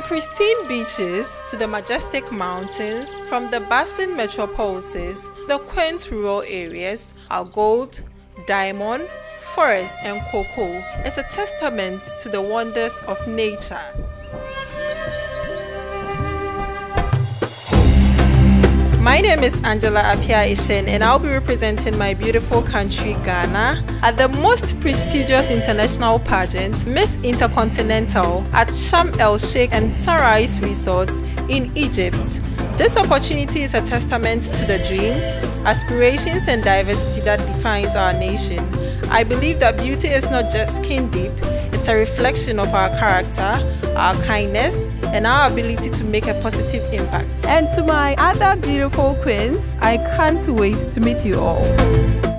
pristine beaches to the majestic mountains, from the bustling metropolises, the quaint rural areas, our gold, diamond, forest, and cocoa is a testament to the wonders of nature. My name is Angela Apia Eshun and I'll be representing my beautiful country Ghana at the most prestigious international pageant Miss Intercontinental at Sharm el Sheikh and Sunrise Resorts in Egypt. This opportunity is a testament to the dreams, aspirations and diversity that defines our nation. I believe that beauty is not just skin deep, it's a reflection of our character, our kindness, and our ability to make a positive impact. And to my other beautiful queens, I can't wait to meet you all.